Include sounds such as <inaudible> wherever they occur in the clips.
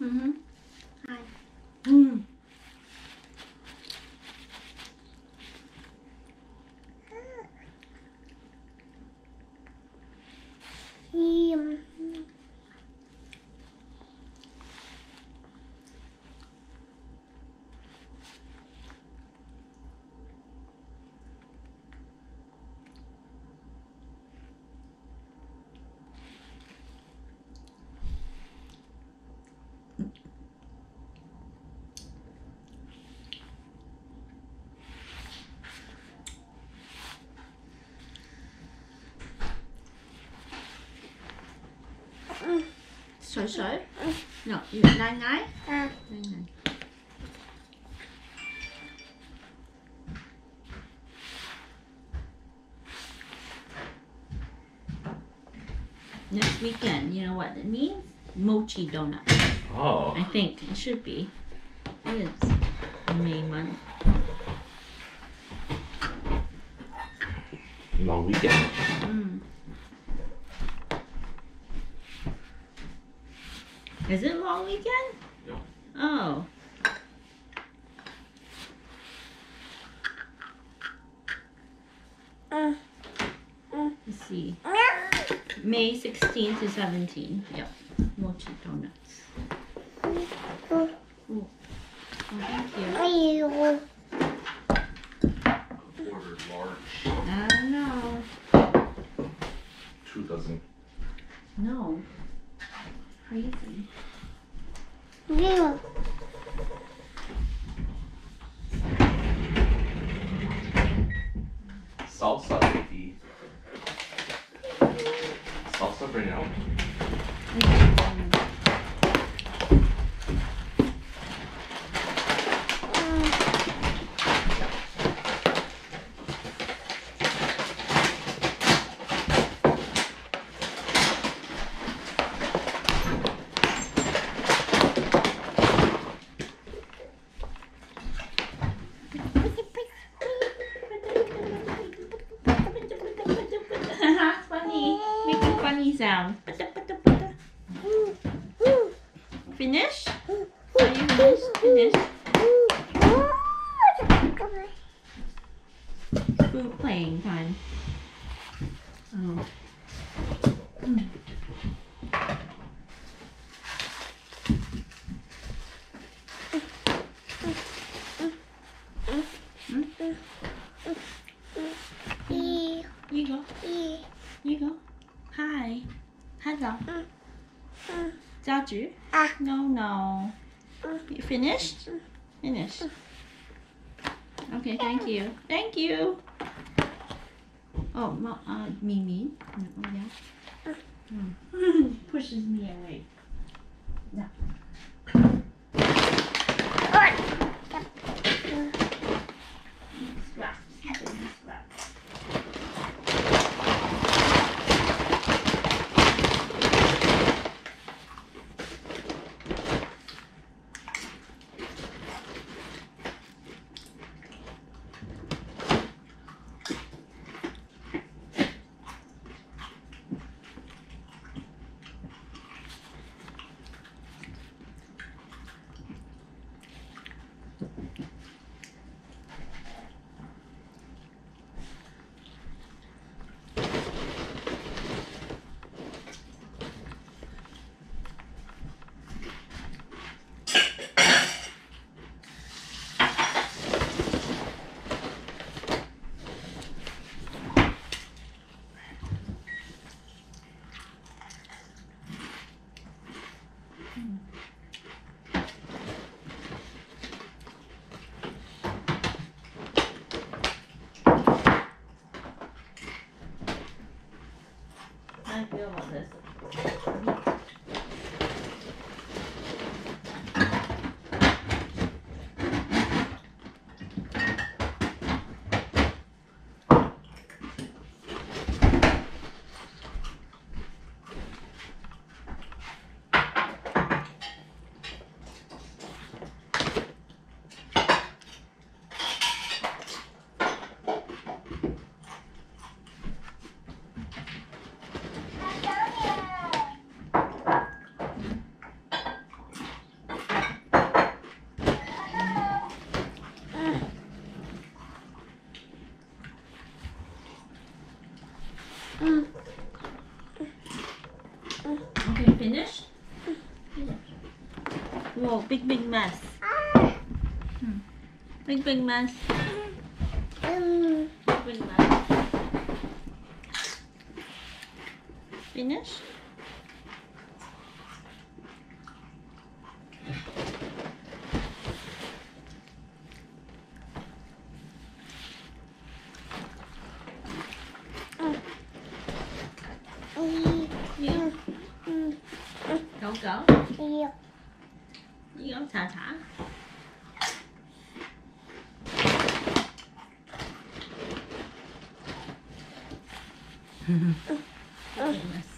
Mm-hmm. Hi. Mm. Sợi sợi. No, nine nine. Nine nine. Next weekend, you know what it means? Mochi donut. Oh. I think it should be. It is May month. Long weekend. Mm. Is it long weekend? Yeah. Oh. Let's see. May 16 to 17. Yep. Mochi donuts. Oh, thank you. Ordered large. I don't know. Two dozen. No. Crazy. Salsa, baby. Salsa, bring it out. funny. Make a sound. Finish? Are you finished? Finish. Food playing time. Oh. Mm. You go. You go. Hi. Hello. Jiaju? No, no. You finished? Finished. Okay, thank you. Thank you. Oh, Ma, uh, Mimi. Oh, yeah. Mm. <laughs> Pushes me away. No. 何? Big, big mess. Hmm. Big, big mess. Big, big mess. Finish? Mm. You mm. mm. go go. You go thả thả. Big mess.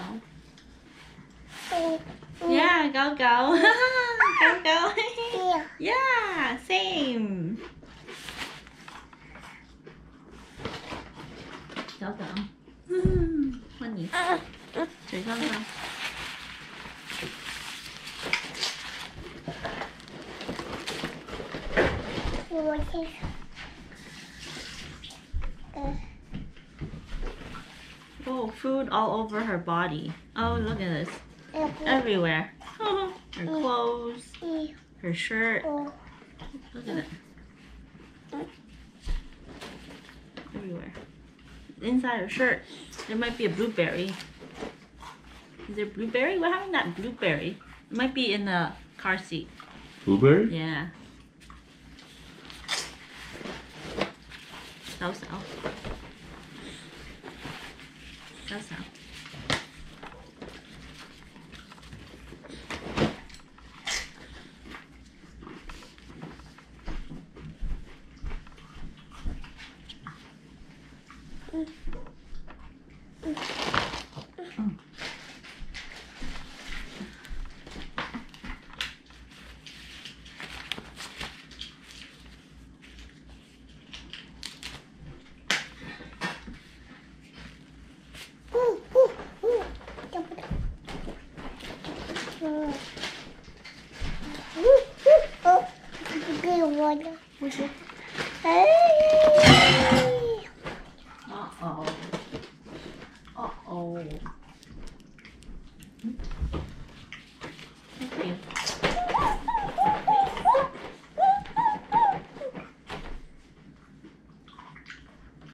<laughs> <laughs> Go go. Yeah, go go. go go. yeah, same. Go go. Honey. Trời go go. Oh, food all over her body. Oh, look at this. Everywhere. her mm. clothes, mm. her shirt. Mm. Look at it. Everywhere. Inside her shirt, there might be a blueberry. Is there blueberry? What happened to that blueberry? It might be in the car seat. Blueberry? Yeah. So so. So so.